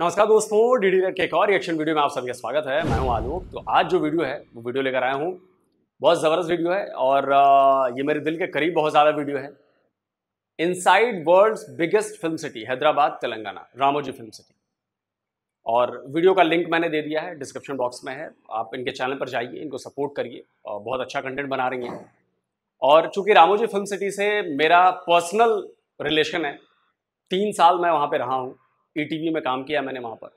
नमस्कार दोस्तों D D के एक और रिएक्शन वीडियो में आप सभी का स्वागत है। मैं हूँ आलोक। तो आज जो वीडियो है, वो वीडियो लेकर आया हूँ। बहुत ज़बरदस्त वीडियो है और ये मेरे दिल के करीब बहुत ज़्यादा वीडियो है। Inside world's biggest film city Hyderabad, Telangana, Ramoji film city और वीडियो का लिंक मैंने दे दिया है डिस्क्रिप्शन बॉक्स में है। आप इनके चैनल पर जाइए, इनको सपोर्ट करिए बहुत अच्छा कंटेंट बना रही हैं। और चूँकि रामोजी फ़िल्म सिटी से मेरा पर्सनल रिलेशन है, तीन साल मैं वहाँ पर रहा हूँ। ई e में काम किया मैंने वहाँ पर।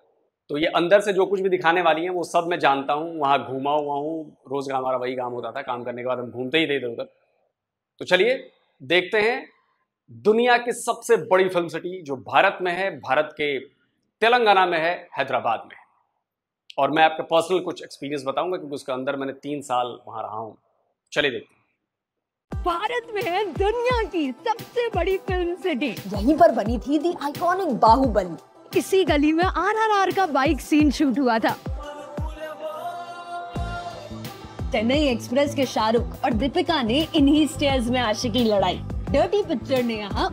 तो ये अंदर से जो कुछ भी दिखाने वाली हैं, वो सब मैं जानता हूँ, वहाँ घूमा हुआ हूँ, रोज़ का हमारा वही काम होता था, काम करने के बाद हम घूमते ही थे इधर उधर। तो चलिए, देखते हैं दुनिया की सबसे बड़ी फ़िल्म सिटी जो भारत में है, भारत के तेलंगाना में है, हैदराबाद में। है और मैं आपका पर्सनल कुछ एक्सपीरियंस बताऊँगा, क्योंकि उसके अंदर मैंने तीन साल वहाँ रहा हूँ। चलिए देखते हैं। भारत में है दुनिया की सबसे बड़ी फ़िल्म सिटी यहीं पर बनी थी दी आइकॉनिक बाहुबली। इसी गली में आरआरआर का बाइक सीन शूट हुआ था। चेन्नई एक्सप्रेस के शाहरुख और दीपिका ने इन्हीं स्टेयर्स में आशिकी लड़ाई। डर्टी पिक्चर ने यहाँ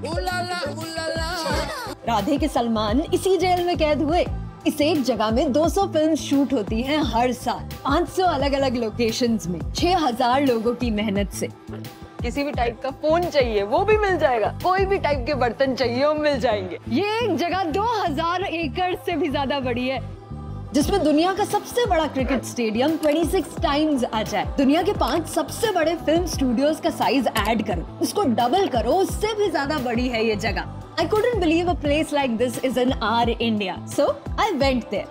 राधे के सलमान इसी जेल में कैद हुए। इस एक जगह में 200 फ़िल्म शूट होती हैं हर साल 500 अलग अलग लोकेशंस में 6000 लोगों की मेहनत से। किसी भी टाइप का फ़ोन चाहिए, वो भी मिल जाएगा। कोई भी टाइप के बर्तन चाहिए, वो मिल जाएँगे। ये एक जगह 2000 एकड़ से भी ज़्यादा बड़ी है, जिसमें दुनिया का सबसे बड़ा क्रिकेट स्टेडियम 26 टाइम्स आ जाए। दुनिया के पाँच सबसे बड़े फ़िल्म स्टूडियोज का साइज़ ऐड करो, उसको डबल करो, उससे भी ज़्यादा बड़ी है ये जगह। I couldn't believe a place like this is in our India. So, I went there.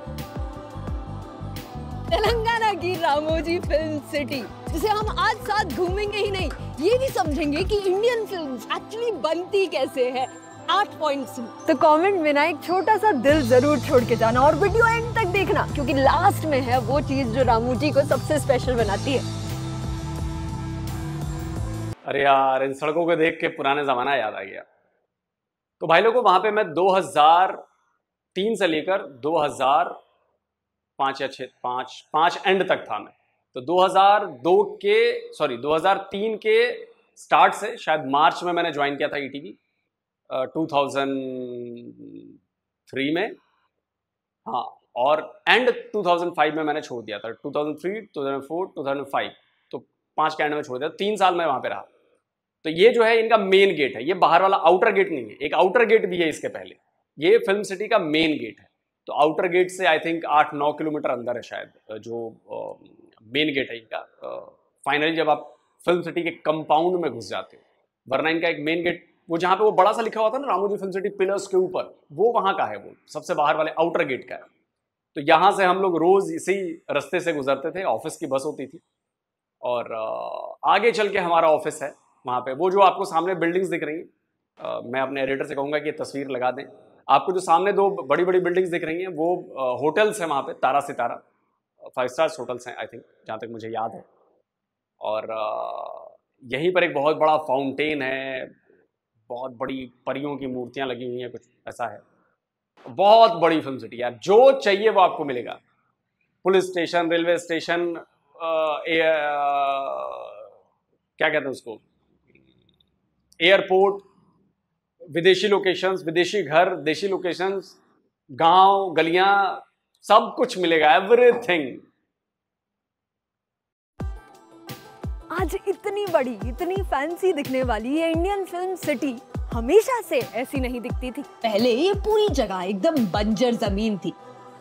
Telangana की रामोजी फ़िल्म सिटी जिसे हम आज साथ घूमेंगे ही नहीं ये भी समझेंगे कि इंडियन फिल्म्स एक्चुअली बनती कैसे है। आठ पॉइंट्स तो कमेंट में ना एक छोटा सा दिल ज़रूर छोड़ के जाना और वीडियो एंड तक देखना क्योंकि लास्ट में है वो चीज़ जो रामू जी को सबसे स्पेशल बनाती है। अरे यार इन सड़कों को देख के पुराने जमाना याद आ गया। तो भाई लोगों वहाँ पे मैं 2003 से लेकर 2005 या छः पाँच पाँच एंड तक था मैं। तो 2002 के सॉरी 2003 के स्टार्ट से शायद मार्च में मैंने ज्वाइन किया था ई टी थ्री में। हाँ और एंड 2005 में मैंने छोड़ दिया था। 2003, 2004, 2005 तो पाँच के एंड में छोड़ दिया तीन साल में वहाँ पे रहा। तो ये जो है इनका मेन गेट है। ये बाहर वाला आउटर गेट नहीं है। एक आउटर गेट भी है इसके पहले। ये फ़िल्म सिटी का मेन गेट है। तो आउटर गेट से आई थिंक आठ नौ किलोमीटर अंदर है शायद जो मेन गेट है इनका। फाइनली जब आप फ़िल्म सिटी के कंपाउंड में घुस जाते हो, वरना इनका एक मेन गेट वो जहाँ पे वो बड़ा सा लिखा हुआ था ना, रामोजी फ़िल्म सिटी पिलर्स के ऊपर, वो वहाँ का है वो, सबसे बाहर वाले आउटर गेट का है। तो यहाँ से हम लोग रोज़ इसी रास्ते से गुजरते थे ऑफ़िस की बस होती थी। और आगे चल के हमारा ऑफ़िस है वहाँ पे। वो जो आपको सामने बिल्डिंग्स दिख रही हैं मैं अपने एडिटर से कहूँगा कि तस्वीर लगा दें। आपको जो सामने दो बड़ी बड़ी बिल्डिंग्स दिख रही हैं, वो होटल्स हैं वहाँ पे, Tara Sitara. Five stars hotels हैं आई थिंक जहाँ तक मुझे याद है। और यहीं पर एक बहुत बड़ा फाउंटेन है, बहुत बड़ी परियों की मूर्तियाँ लगी हुई हैं, कुछ ऐसा है। बहुत बड़ी फ़िल्म सिटी यार जो चाहिए वो आपको मिलेगा। पुलिस स्टेशन रेलवे स्टेशन क्या कहते हैं उसको? एयरपोर्ट विदेशी लोकेशंस विदेशी घर, देशी लोकेशंस गाँव, गलियाँ सब कुछ मिलेगा एवरीथिंग आज इतनी बड़ी इतनी फैंसी दिखने वाली ये इंडियन फ़िल्म सिटी हमेशा से ऐसी नहीं दिखती थी। पहले ये पूरी जगह एकदम बंजर ज़मीन थी।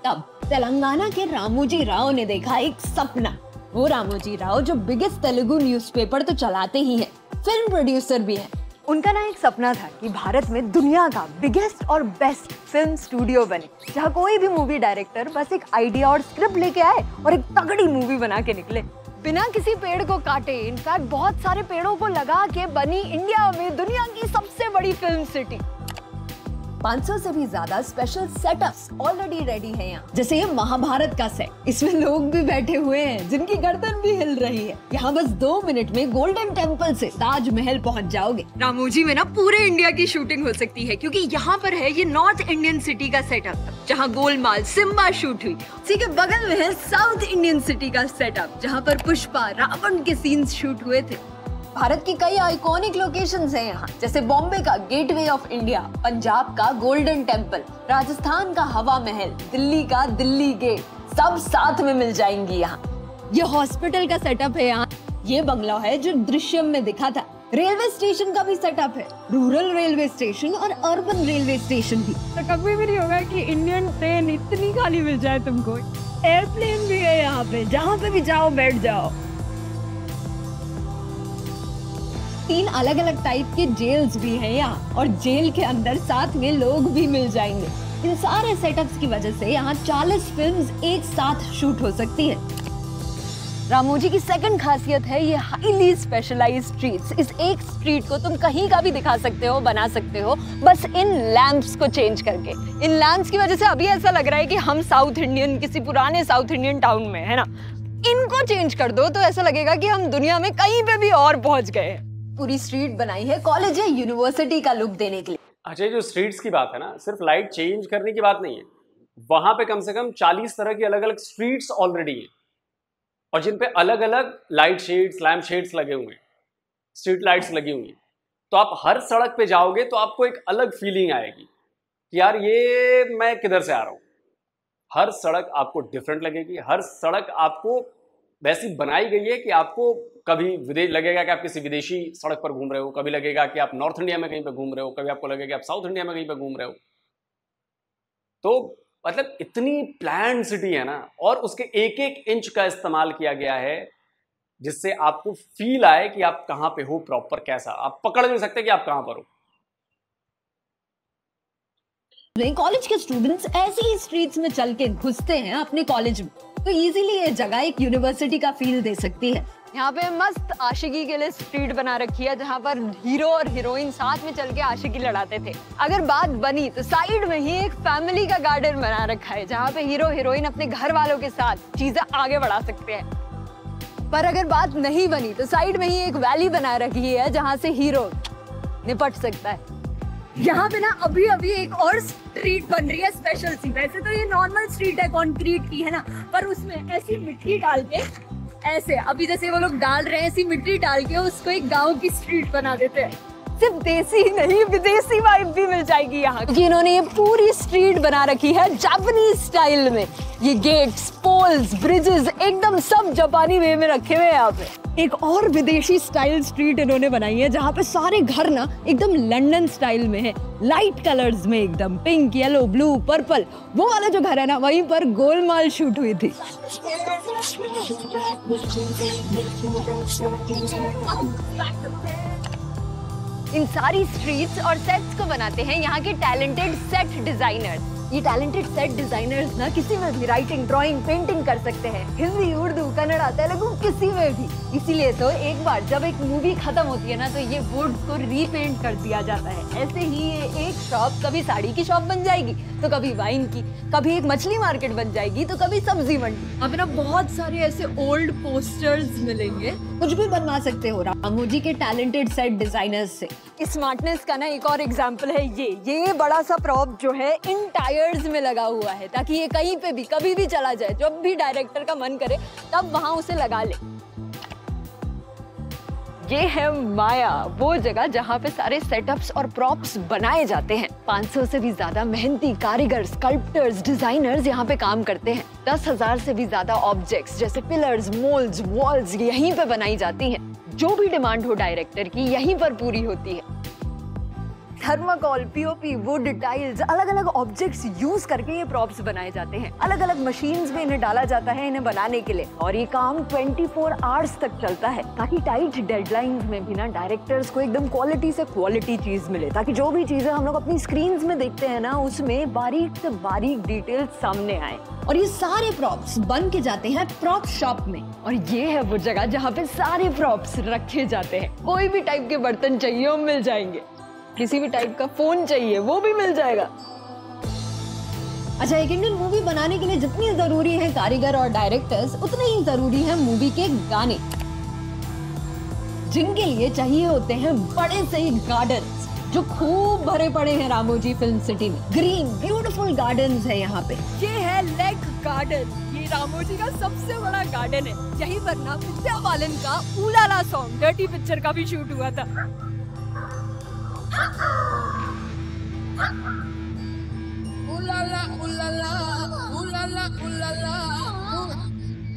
तब तेलंगाना के रामोजी राव ने देखा एक सपना। वो रामोजी राव जो बिगेस्ट तेलुगु न्यूज़पेपर तो चलाते ही हैं, फ़िल्म प्रोड्यूसर भी हैं। उनका ना एक सपना था कि भारत में दुनिया का बिगेस्ट और बेस्ट फ़िल्म स्टूडियो बने, जहाँ कोई भी मूवी डायरेक्टर बस एक आइडिया और स्क्रिप्ट लेके आए और एक तगड़ी मूवी बना के निकले। बिना किसी पेड़ को काटे इनफैक्ट बहुत सारे पेड़ों को लगा के बनी इंडिया में दुनिया की सबसे बड़ी फ़िल्म सिटी 500 से भी ज़्यादा स्पेशल सेटअप्स ऑलरेडी रेडी हैं यहाँ। जैसे ये महाभारत का सेट इसमें लोग भी बैठे हुए हैं, जिनकी गर्दन भी हिल रही है। यहाँ बस दो मिनट में गोल्डन टेंपल से ताजमहल पहुँच जाओगे। रामोजी, में ना पूरे इंडिया की शूटिंग हो सकती है, क्योंकि यहाँ पर है ये नॉर्थ इंडियन सिटी का सेटअप जहाँ गोलमाल सिम्बा शूट हुई। उसी के बगल में है साउथ इंडियन सिटी का सेटअप जहाँ पर पुष्पा, रावण के सीन्स शूट हुए थे। भारत की कई आइकॉनिक लोकेशंस हैं यहाँ, जैसे बॉम्बे का गेटवे ऑफ़ इंडिया पंजाब का गोल्डन टेंपल राजस्थान का हवा महल, दिल्ली का दिल्ली गेट सब साथ में मिल जाएँगी यहाँ। ये हॉस्पिटल का सेटअप है यहाँ। ये बंगला है जो दृश्यम में दिखा था। रेलवे स्टेशन का भी सेटअप है। रूरल रेलवे स्टेशन और अर्बन रेलवे स्टेशन भी। तो कभी भी नहीं होगा कि इंडियन ट्रेन इतनी खाली मिल जाए तुमको। एयरप्लेन भी है यहाँ पे। जहाँ पे भी जाओ, बैठ जाओ। तीन अलग अलग टाइप के जेल्स भी हैं यहाँ, और जेल के अंदर साथ में लोग भी मिल जाएँगे। इन सारे सेटअप्स की वजह से यहाँ 40 फिल्म्स एक साथ शूट हो सकती है। रामोजी की सेकंड खासियत है ये हाईली स्पेशलाइज स्ट्रीट्स इस एक स्ट्रीट को तुम कहीं का भी दिखा सकते हो, बना सकते हो, बस इन लैंप्स को चेंज करके। इन लैंप्स की वजह से अभी ऐसा लग रहा है कि हम साउथ इंडियन किसी पुराने साउथ इंडियन टाउन में, है ना? इनको चेंज कर दो तो ऐसा लगेगा कि हम दुनिया में कहीं पे भी और पहुँच गए हैं। पूरी स्ट्रीट बनाई है कॉलेज या यूनिवर्सिटी का लुक देने के लिए। अच्छा जो स्ट्रीट्स की बात है ना, सिर्फ़ लाइट चेंज करने की बात नहीं है। वहाँ पे कम से कम 40 तरह की अलग अलग स्ट्रीट्स ऑलरेडी हैं। और जिन पे अलग अलग लाइट शेड्स लैम्प शेड्स लगे हुए हैं स्ट्रीट लाइट्स लगी हुई हैं। तो आप हर सड़क पे जाओगे तो आपको एक अलग फीलिंग आएगी कि यार ये मैं किधर से आ रहा हूँ। हर सड़क आपको डिफरेंट लगेगी, हर सड़क आपको वैसी बनाई गई है कि आपको कभी विदेश लगेगा कि आप किसी विदेशी सड़क पर घूम रहे हो, कभी लगेगा कि आप नॉर्थ इंडिया में कहीं पर घूम रहे हो, कभी आपको लगेगा कि आप साउथ इंडिया में कहीं पर घूम रहे हो। तो मतलब इतनी प्लान सिटी है ना, और उसके एक एक इंच का इस्तेमाल किया गया है, जिससे आपको फील आए कि आप कहाँ पे हो प्रॉपर कैसा। आप पकड़ नहीं सकते कि आप कहाँ पर हो। कॉलेज के स्टूडेंट्स ऐसी ही स्ट्रीट्स में चल के घुसते हैं अपने कॉलेज में। तो इजीली ये जगह एक यूनिवर्सिटी का फील दे सकती है। यहाँ पे मस्त आशिकी के लिए स्ट्रीट बना रखी है, जहाँ पर हीरो और हीरोइन साथ में चल के आशिकी लड़ाते थे। अगर बात बनी तो साइड में ही एक फैमिली का गार्डन बना रखा है, जहाँ पे हीरो हीरोइन अपने घर वालों के साथ चीज़ें आगे बढ़ा सकते हैं। पर अगर बात नहीं बनी तो साइड में ही एक वैली बना रखी है, जहाँ से हीरो निपट सकता है। यहाँ पे ना अभी अभी एक और स्ट्रीट बन रही है स्पेशल सी वैसे तो ये नॉर्मल स्ट्रीट है कंक्रीट की, है ना? पर उसमें ऐसी मिट्टी डाल के ऐसे, अभी जैसे वो लोग डाल रहे हैं, ऐसी मिट्टी डाल के उसको एक गाँव की स्ट्रीट बना देते हैं। सिर्फ़ देसी ही नहीं विदेशी वाइब भी मिल जाएगी यहाँ क्योंकि इन्होंने ये पूरी स्ट्रीट बना रखी है जापानीज स्टाइल में। ये गेट्स पोल्स ब्रिजेस एकदम सब जापानी वे में रखे हुए हैं यहाँ पे। एक और विदेशी स्टाइल स्ट्रीट इन्होंने बनाई है जहाँ पे सारे घर ना एकदम लंदन स्टाइल में है। लाइट कलर्स में एकदम पिंक येलो ब्लू पर्पल वो वाला जो घर है ना वहीं पर गोलमाल शूट हुई थी। इन सारी स्ट्रीट्स और सेट्स को बनाते हैं यहाँ के टैलेंटेड सेट डिजाइनर्स ये टैलेंटेड सेट डिजाइनर्स ना किसी में भी राइटिंग ड्राइंग पेंटिंग कर सकते हैं। हिंदी, उर्दू, कन्नड़ तेलुगु किसी में भी। इसीलिए तो एक बार जब एक मूवी खत्म होती है ना तो ये वुड्स को रीपेंट कर दिया जाता है। ऐसे ही ये एक शॉप कभी साड़ी की शॉप बन जाएगी तो कभी वाइन की। कभी एक मछली मार्केट बन जाएगी तो कभी सब्ज़ी मंडी। अब ना बहुत सारे ऐसे ओल्ड पोस्टर्स मिलेंगे कुछ भी बनवा सकते हो रामू जी के टैलेंटेड सेट डिजाइनर्स से। स्मार्टनेस का ना एक और एग्ज़ाम्पल है ये। ये बड़ा सा प्रॉप जो है इन टायर्स में लगा हुआ है, ताकि ये कहीं पे भी, कभी भी चला जाए, जब भी डायरेक्टर का मन करे, तब वहाँ उसे लगा ले। ये है माया, वो जगह जहाँ पे सारे सेटअप्स और प्रॉप्स बनाए जाते हैं। 500 से भी ज़्यादा मेहनती कारीगर स्कल्प्टर्स डिजाइनर्स यहाँ पे काम करते हैं। दस हज़ार से भी ज़्यादा ऑब्जेक्ट्स जैसे पिलर्स मोल्स वॉल्स यहीं पे बनाई जाती हैं। जो भी डिमांड हो डायरेक्टर की, यहीं पर पूरी होती है। थर्माकोल पीओपी वुड टाइल्स अलग अलग ऑब्जेक्ट्स यूज़ करके ये प्रॉप्स बनाए जाते हैं। अलग अलग मशीन में इन्हें डाला जाता है इन्हें बनाने के लिए। और ये काम 24 फोर आवर्स तक चलता है, ताकि टाइट डेडलाइंस में भी ना डायरेक्टर्स को एकदम क्वालिटी से क्वालिटी चीज़ मिले, ताकि जो भी चीज़ें हम लोग अपनी स्क्रीन में देखते हैं ना, उसमें बारीक से बारीक डिटेल्स सामने आए। और ये सारे प्रॉप्स बन के जाते हैं प्रॉप शॉप में। और ये है वो जगह जहाँ पे सारे प्रॉप्स रखे जाते हैं। कोई भी टाइप के बर्तन चाहिए, वो मिल जाएँगे। किसी भी टाइप का फ़ोन चाहिए वो भी मिल जाएगा। अच्छा एक इंडियन मूवी बनाने के लिए जितनी ज़रूरी है कारीगर और डायरेक्टर्स उतने ही ज़रूरी है मूवी के गाने। जिनके लिए चाहिए होते हैं बड़े से ही गार्डन जो खूब भरे पड़े हैं रामोजी फ़िल्म सिटी में। ग्रीन ब्यूटीफुल गार्डन है यहाँ पे। ये है लेक गार्डन ये रामोजी का सबसे बड़ा गार्डन है। यही पर ना विद्या बालन का उलाला सॉन्ग डर्टी पिक्चर का भी शूट हुआ था।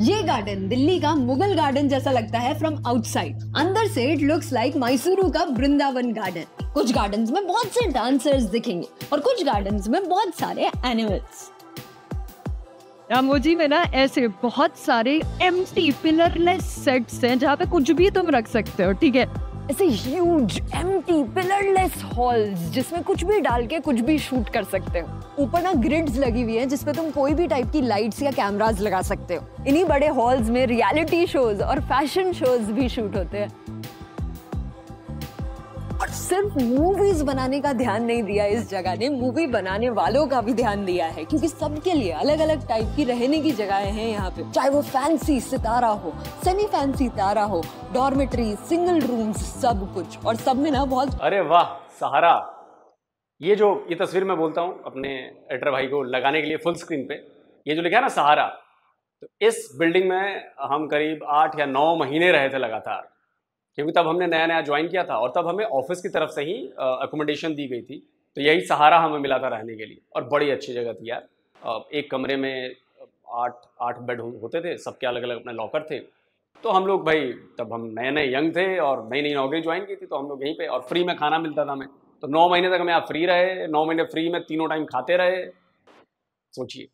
ये गार्डन दिल्ली का मुगल गार्डन जैसा लगता है फ्रॉम आउटसाइड अंदर से इट लुक्स लाइक मैसूरू का वृंदावन गार्डन कुछ गार्डन में बहुत से डांसर्स दिखेंगे और कुछ गार्डन में बहुत सारे एनिमल्स रामोजी में ना ऐसे बहुत सारे एम्प्टी पिलरलेस सेट्स हैं जहाँ पे कुछ भी तुम रख सकते हो ठीक है? ऐसे ह्यूज एम्प्टी पिलरलेस हॉल्स जिसमें कुछ भी डाल के कुछ भी शूट कर सकते हो। ऊपर ना ग्रिड्स लगी हुई है जिसपे तुम कोई भी टाइप की लाइट्स या कैमराज लगा सकते हो। इन्हीं बड़े हॉल्स में रियलिटी शोज़ और फ़ैशन शोज़ भी शूट होते हैं। सिर्फ़ मूवीज़ बनाने का ध्यान नहीं दिया इस जगह ने मूवी बनाने वालों का भी ध्यान दिया है, क्योंकि सबके लिए अलग अलग टाइप की रहने की जगहें हैं यहाँ पे। चाहे वो फैंसी सितारा हो सेमी फैंसी तारा हो डॉर्मेट्री सिंगल रूम्स सब कुछ, और सब में ना बहुत अरे वाह, सहारा। ये जो, ये तस्वीर मैं बोलता हूँ, अपने एडिटर भाई को लगाने के लिए फुल स्क्रीन पे, ये जो लिखा है ना, सहारा तो इस बिल्डिंग में हम करीब आठ या नौ महीने रहे थे लगातार। क्योंकि तब हमने नया नया ज्वाइन किया था और तब हमें ऑफ़िस की तरफ़ से ही अकोमोडेशन दी गई थी। तो यही सहारा हमें मिला था रहने के लिए और बड़ी अच्छी जगह थी यार। एक कमरे में आठ आठ बेड होते थे, सबके अलग अलग अपने लॉकर थे। तो हम लोग भाई, तब हम नए नए यंग थे और नई नई नौकरी ज्वाइन की थी तो हम लोग यहीं पे और फ्री में खाना मिलता था हमें। तो नौ महीने तक हमें आप फ्री रहे, नौ महीने फ्री में तीनों टाइम खाते रहे। सोचिए।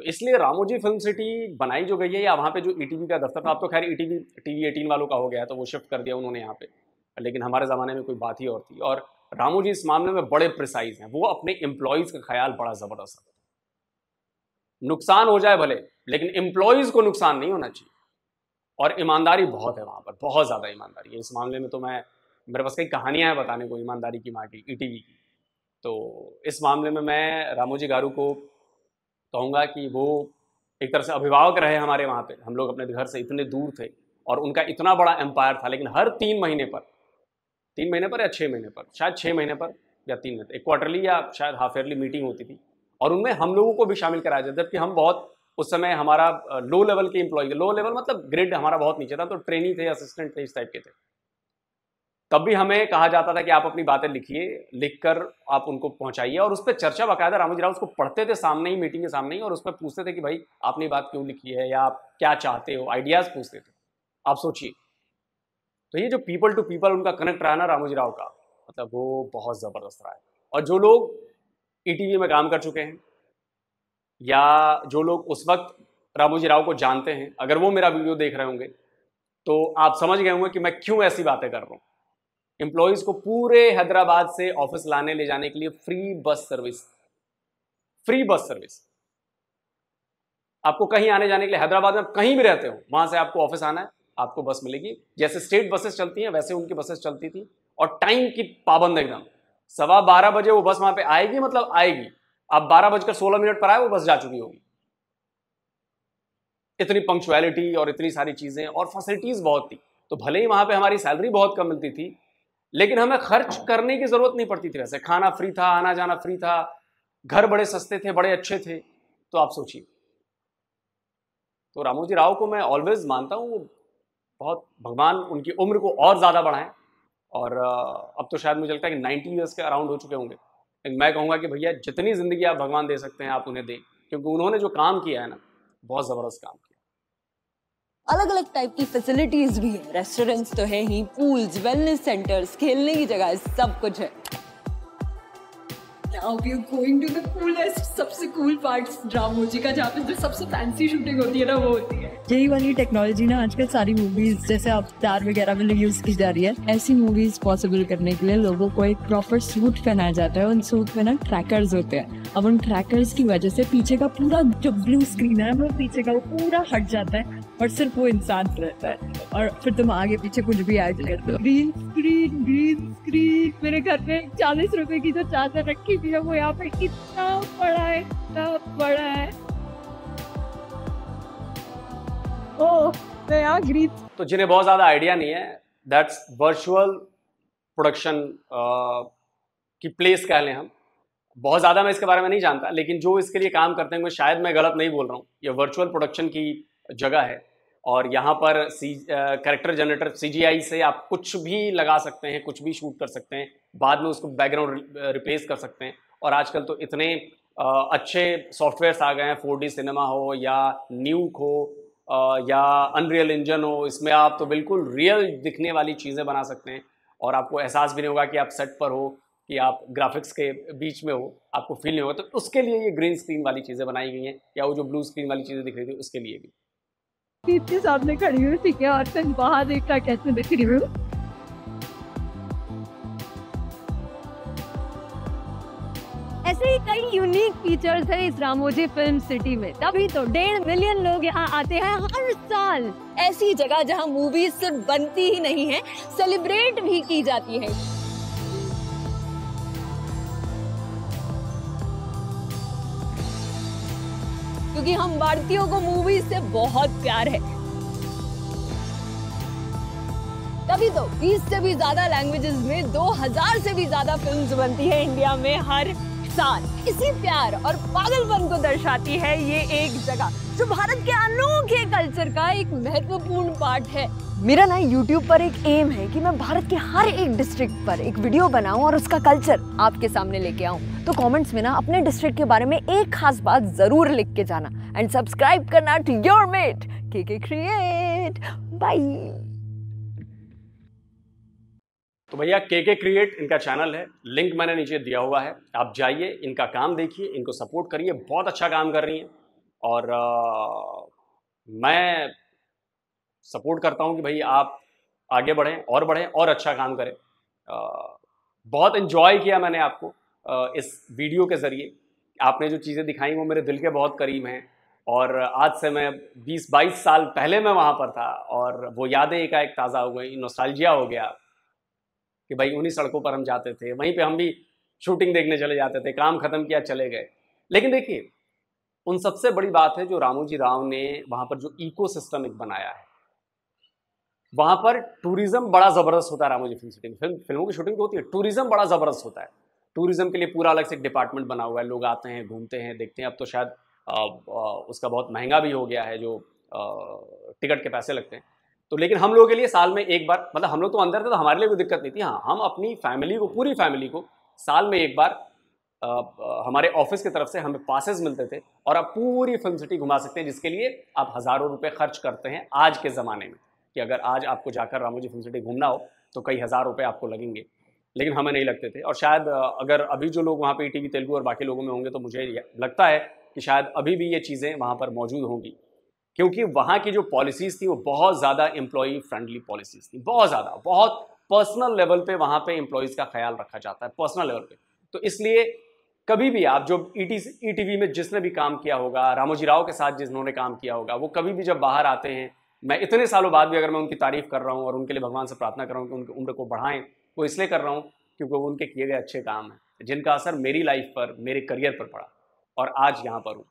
तो इसलिए रामोजी फ़िल्म सिटी बनाई जो गई है, या वहाँ पे जो ईटीवी का दफ्तर था, अब तो खैर ई टी वी एटीन वालों का हो गया तो वो शिफ्ट कर दिया उन्होंने यहाँ पे। लेकिन हमारे ज़माने में कोई बात ही और थी। और रामोजी इस मामले में बड़े प्रिसाइज हैं। वो अपने एम्प्लॉयज़ का ख्याल बड़ा ज़बरदस्त है। नुकसान हो जाए भले, लेकिन एम्प्लॉयज़ को नुकसान नहीं होना चाहिए। और ईमानदारी बहुत है वहाँ पर, बहुत ज़्यादा ईमानदारी है। इस मामले में तो मैं, मेरे पास कई कहानियाँ हैं बताने को, ईमानदारी की माँ की ई की। तो इस मामले में मैं रामोजी गारू को कहूँगा कि वो एक तरह से अभिभावक रहे हमारे वहाँ पे। हम लोग अपने घर से इतने दूर थे और उनका इतना बड़ा एम्पायर था, लेकिन हर तीन महीने पर, तीन महीने पर या छः महीने पर, शायद छः महीने पर या तीन महीने, एक क्वार्टरली या शायद हाफ़ ईयरली मीटिंग होती थी। और उनमें हम लोगों को भी शामिल कराया जाता जबकि हम बहुत उस समय हमारा लो लेवल के एम्प्लॉय लो लेवल मतलब ग्रेड हमारा बहुत नीचे था तो ट्रेनिंग थे असिस्टेंट थे, इस टाइप के थे। तब भी हमें कहा जाता था कि आप अपनी बातें लिखिए, लिखकर आप उनको पहुंचाइए और उस पर चर्चा बाकायदा रामोजी राव उसको पढ़ते थे सामने ही मीटिंग के सामने ही और उस पर पूछते थे कि भाई, आपने बात क्यों लिखी है या आप क्या चाहते हो? आइडियाज़ पूछते थे। आप सोचिए। तो ये जो पीपल टू पीपल उनका कनेक्ट रहा ना रामोजी राव का मतलब वो बहुत ज़बरदस्त रहा है। और जो लोग ईटीवी में काम कर चुके हैं, या जो लोग उस वक्त रामोजी राव को जानते हैं, अगर वो मेरा वीडियो देख रहे होंगे तो आप समझ गए होंगे कि मैं क्यों ऐसी बातें कर रहा हूँ। एम्प्लॉयज़ को पूरे हैदराबाद से ऑफ़िस लाने, ले जाने के लिए free bus service free bus service आपको कहीं आने जाने के लिए हैदराबाद में कहीं भी रहते हो, वहाँ से आपको ऑफ़िस आना है, आपको बस मिलेगी। जैसे स्टेट बसेस चलती हैं, वैसे उनकी बसेस चलती थी। और टाइम की पाबंद एकदम। सवा बारह बजे वो बस वहाँ पे आएगी मतलब आएगी। आप बारह बजकर सोलह मिनट पर आए, वो बस जा चुकी होगी। इतनी पंक्चुअलिटी और इतनी सारी चीज़ें और फैसिलिटीज़ बहुत थी। तो भले ही वहाँ पे हमारी सैलरी बहुत कम मिलती थी लेकिन हमें खर्च करने की ज़रूरत नहीं पड़ती थी वैसे। खाना फ्री था आना जाना फ्री था, घर बड़े सस्ते थे, बड़े अच्छे थे तो आप सोचिए। तो रामोजी राव को मैं ऑलवेज मानता हूँ, वो बहुत भगवान उनकी उम्र को और ज़्यादा बढ़ाएँ। और अब तो शायद मुझे लगता है कि नाइन्टी ईयर्स के अराउंड हो चुके होंगे। लेकिन मैं कहूँगा कि भैया, जितनी ज़िंदगी आप भगवान दे सकते हैं, आप उन्हें दें, क्योंकि उन्होंने जो काम किया है ना, बहुत ज़बरदस्त काम किया। अलग अलग टाइप की फैसिलिटीज़ भी है। रेस्टोरेंट्स तो है ही पूल्स वेलनेस सेंटर्स खेलने की जगह सब कुछ है। Now we are going to the coolest, सबसे कूल पार्ट्स रामोजी का जहाँ पे जो सबसे फैंसी शूटिंग होती है ना वो होती है। यही वाली टेक्नोलॉजी ना आजकल सारी मूवीज़ जैसे अब तार वगैरह में यूज़ की जा रही है ऐसी मूवीज़ पॉसिबल करने के लिए लोगों को एक प्रॉपर सूट पहनाया जाता है। उन सूट में ना ट्रैकर्स होते हैं। अब उन ट्रैकर्स की वजह से पीछे का पूरा जो ब्लू स्क्रीन है वो पीछे का वो पूरा हट जाता है। और सिर्फ़ वो इंसान रहता है। और फिर तुम आगे पीछे कुछ भी ऐड करते हो। ग्रीन स्क्रीन ग्रीन स्क्रीन मेरे घर में चालीस रुपए की जो चादर रखी थी वो यहाँ पे कितना बड़ा है, इतना बड़ा है। ओ यहाँ ग्रीन तो जिन्हें बहुत ज़्यादा आइडिया नहीं है दैट्स वर्चुअल प्रोडक्शन की प्लेस कह लें हम। बहुत ज़्यादा मैं इसके बारे में नहीं जानता, लेकिन जो इसके लिए काम करते हैं शायद मैं गलत नहीं बोल रहा हूँ। ये वर्चुअल प्रोडक्शन की जगह है। और यहाँ पर सी करेक्टर जनरेटर सीजीआई से आप कुछ भी लगा सकते हैं कुछ भी शूट कर सकते हैं बाद में उसको बैकग्राउंड रिप्लेस कर सकते हैं। और आजकल तो इतने आ, अच्छे सॉफ्टवेयर्स आ गए हैं फोर सिनेमा हो या न्यूक हो आ, या अनरियल इंजन हो इसमें आप तो बिल्कुल रियल दिखने वाली चीज़ें बना सकते हैं। और आपको एहसास भी नहीं होगा कि आप सेट पर हो कि आप ग्राफिक्स के बीच में हो आपको फील नहीं होगा। तो उसके लिए ये ग्रीन स्क्रीन वाली चीज़ें बनाई गई हैं या वो जो ब्लू स्क्रीन वाली चीज़ें दिख रही थी उसके लिए भी। इसके सामने खड़ी हुई, ठीक है, और फिर बाहर देखा कैसे दिख रही हूँ। ऐसे ही कई यूनिक फीचर्स है इस रामोजी फ़िल्म सिटी में। तभी तो डेढ़ मिलियन लोग यहाँ आते हैं हर साल। ऐसी जगह जहाँ मूवीज़ सिर्फ़ बनती ही नहीं है सेलिब्रेट भी की जाती है। क्योंकि हम भारतीयों को मूवीज़ से बहुत प्यार है। तभी तो 20 से भी ज़्यादा लैंग्वेजेस में 2000 से भी ज़्यादा फिल्म्स बनती है इंडिया में हर साल। इसी प्यार और पागलपन को दर्शाती है ये एक जगह। जो भारत के अनोखे कल्चर का एक महत्वपूर्ण पार्ट है। मेरा ना यूट्यूब पर एक एम है कि मैं भारत के हर एक डिस्ट्रिक्ट पर एक वीडियो बनाऊँ और उसका कल्चर आपके सामने लेके आऊँ। तो कमेंट्स में ना अपने डिस्ट्रिक्ट के बारे में एक खास बात ज़रूर लिख के जाना एंड सब्सक्राइब करना टू योर मेट के के क्रिएट बाय तो भैया के के क्रिएट इनका चैनल है। लिंक मैंने नीचे दिया हुआ है। आप जाइए इनका काम देखिए इनको सपोर्ट करिए। बहुत अच्छा काम कर रही हैं। और मैं सपोर्ट करता हूँ कि भाई आप आगे बढ़ें, और बढ़ें, और अच्छा काम करें। बहुत इन्जॉय किया मैंने आपको इस वीडियो के ज़रिए। आपने जो चीज़ें दिखाई वो मेरे दिल के बहुत करीब हैं। और आज से मैं 20-22 साल पहले मैं वहाँ पर था और वो यादें एकाएक ताज़ा हो गई नोस्टालजिया हो गया कि भाई उन्हीं सड़कों पर हम जाते थे। वहीं पे हम भी शूटिंग देखने चले जाते थे, काम ख़त्म किया, चले गए। लेकिन देखिए उन सबसे बड़ी बात है जो रामोजी राव ने वहाँ पर जो इको सिस्टम एक बनाया है। वहाँ पर टूरिज़्म बड़ा ज़बरदस्त होता है रामोजी फ़िल्म सिटी में फ़िल्म फ़िल्मों की शूटिंग तो होती है। टूरिज़्म बड़ा ज़बरदस्त होता है। टूरिज़्म के लिए पूरा अलग से एक डिपार्टमेंट बना हुआ है। लोग आते हैं, घूमते हैं, देखते हैं। अब तो शायद उसका बहुत महँगा भी हो गया है जो टिकट के पैसे लगते हैं। तो लेकिन हम लोगों के लिए साल में एक बार मतलब हम लोग तो अंदर थे तो हमारे लिए कोई दिक्कत नहीं थी। हाँ हम अपनी फैमिली को, पूरी फैमिली को साल में एक बार हमारे ऑफ़िस की तरफ़ से हमें पासेस मिलते थे और आप पूरी फ़िल्म सिटी घुमा सकते हैं, जिसके लिए आप हज़ारों रुपए खर्च करते हैं आज के ज़माने में। कि अगर आज आपको जाकर रामोजी फ़िल्म सिटी घूमना हो तो कई हज़ार रुपये आपको लगेंगे। लेकिन हमें नहीं लगते थे। और शायद अगर अभी जो लोग वहाँ पे टी तेलुगु और बाकी लोगों में होंगे तो मुझे लगता है कि शायद अभी भी ये चीज़ें वहाँ पर मौजूद होंगी। क्योंकि वहाँ की जो पॉलिसीज़ थी, वो बहुत ज़्यादा एम्प्लॉई फ्रेंडली पॉलिसीज़ थी। बहुत ज़्यादा, बहुत पर्सनल लेवल पे वहाँ पे एम्प्लॉयज़ का ख्याल रखा जाता है पर्सनल लेवल पे। तो इसलिए कभी भी आप जो ई टी टी में जिसने भी काम किया होगा रामोजी राव के साथ जिन्होंने काम किया होगा वो कभी भी जब बाहर आते हैं मैं इतने सालों बाद भी अगर मैं उनकी तारीफ़ कर रहा हूँ और उनके लिए भगवान से प्रार्थना कर रहा हूँ कि उनकी उम्र को बढ़ाएँ वो इसलिए कर रहा हूँ क्योंकि वो उनके किए गए अच्छे काम हैं जिनका असर मेरी लाइफ पर मेरे करियर पर पड़ा और आज यहाँ पर हूँ।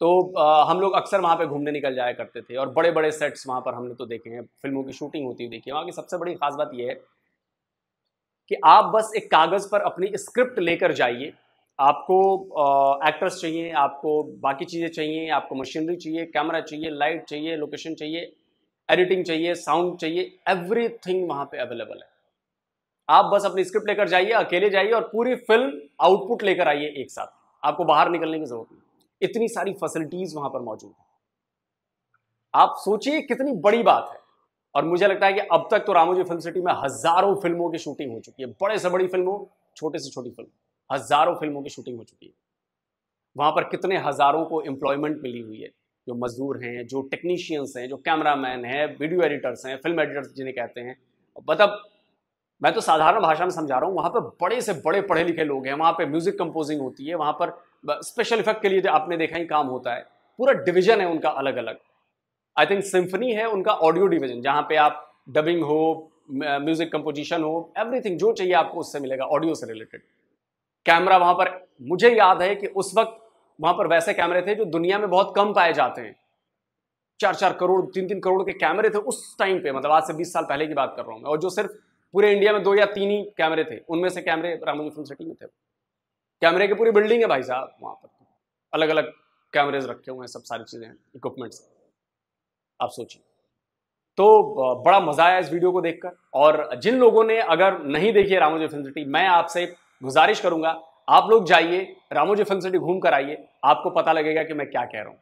तो आ, हम लोग अक्सर वहाँ पे घूमने निकल जाया करते थे और बड़े बड़े सेट्स वहाँ पर हमने तो देखे हैं फ़िल्मों की शूटिंग होती हुई देखी है। वहाँ की सबसे बड़ी खास बात यह है कि आप बस एक कागज़ पर अपनी स्क्रिप्ट लेकर जाइए। आपको एक्टर्स चाहिए, आपको बाकी चीज़ें चाहिए, आपको मशीनरी चाहिए कैमरा चाहिए लाइट चाहिए लोकेशन चाहिए एडिटिंग चाहिए साउंड चाहिए एवरी थिंग वहाँ पर अवेलेबल है। आप बस अपनी स्क्रिप्ट लेकर जाइए, अकेले जाइए और पूरी फ़िल्म आउटपुट लेकर आइए एक साथ। आपको बाहर निकलने की ज़रूरत नहीं। इतनी सारी फैसिलिटीज़ वहाँ पर मौजूद है। आप सोचिए कितनी बड़ी बात है। और मुझे लगता है कि अब तक तो रामोजी फ़िल्म सिटी में हज़ारों फ़िल्मों की शूटिंग हो चुकी है। बड़े से बड़ी फ़िल्मों, छोटे से छोटी फ़िल्म, हज़ारों फ़िल्मों की शूटिंग हो चुकी है। वहाँ पर कितने हज़ारों को एम्प्लॉयमेंट मिली हुई है, जो मजदूर हैं, जो टेक्नीशियंस हैं, जो कैमरामैन हैं वीडियो एडिटर्स हैं फ़िल्म एडिटर्स जिन्हें कहते हैं। मतलब मैं तो साधारण भाषा में समझा रहा हूँ, वहाँ पर बड़े से बड़े पढ़े लिखे लोग हैं, वहाँ पर म्यूज़िक कंपोजिंग होती है, वहाँ पर स्पेशल इफ़ेक्ट के लिए आपने देखा ही काम होता है। पूरा डिवीज़न है उनका अलग अलग आई थिंक सिम्फनी है उनका ऑडियो डिवीज़न जहाँ पे आप डबिंग हो म्यूज़िक कंपोजिशन हो एवरीथिंग जो चाहिए आपको उससे मिलेगा ऑडियो से रिलेटेड कैमरा वहाँ पर, मुझे याद है कि उस वक्त वहाँ पर वैसे कैमरे थे जो दुनिया में बहुत कम पाए जाते हैं. चार चार करोड़ तीन तीन करोड़ के कैमरे थे उस टाइम पे मतलब आज से बीस साल पहले की बात कर रहा हूँ मैं, और जो सिर्फ़ पूरे इंडिया में दो या तीन ही कैमरे थे, उनमें से कैमरे रामोजी फ़िल्म सिटी में थे. कैमरे की पूरी बिल्डिंग है भाई साहब वहाँ पर. अलग अलग कैमरेज रखे हुए हैं, सब सारी चीज़ें इक्विपमेंट्स आप सोचिए। तो बड़ा मज़ा आया इस वीडियो को देखकर और जिन लोगों ने अगर नहीं देखी है रामोजी फ़िल्म सिटी, मैं आपसे गुजारिश करूँगा, आप लोग जाइए, रामोजी फ़िल्म सिटी घूम कर आइए, आपको पता लगेगा कि मैं क्या कह रहा हूँ।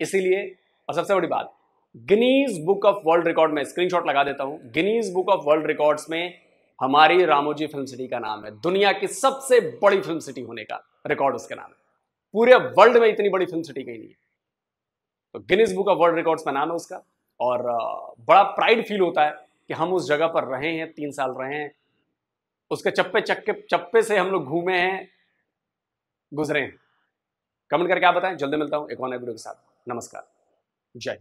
इसीलिए, और सबसे बड़ी बात Guinness book of world record में स्क्रीनशॉट लगा देता हूँ Guinness book of world records में हमारी रामोजी फ़िल्म सिटी का नाम है, दुनिया की सबसे बड़ी फ़िल्म सिटी होने का रिकॉर्ड उसके नाम है। पूरे वर्ल्ड में इतनी बड़ी फ़िल्म सिटी कहीं नहीं है। तो Guinness book of world records में नाम है उसका। और बड़ा प्राइड फील होता है कि हम उस जगह पर रहे हैं, तीन साल रहे हैं। उसके चप्पे चक्के, चप्पे से हम लोग घूमे हैं, गुजरे हैं। कमेंट करके आप बताएँ। जल्दी मिलता हूँ एक और नए वीडियो के साथ। नमस्कार। जय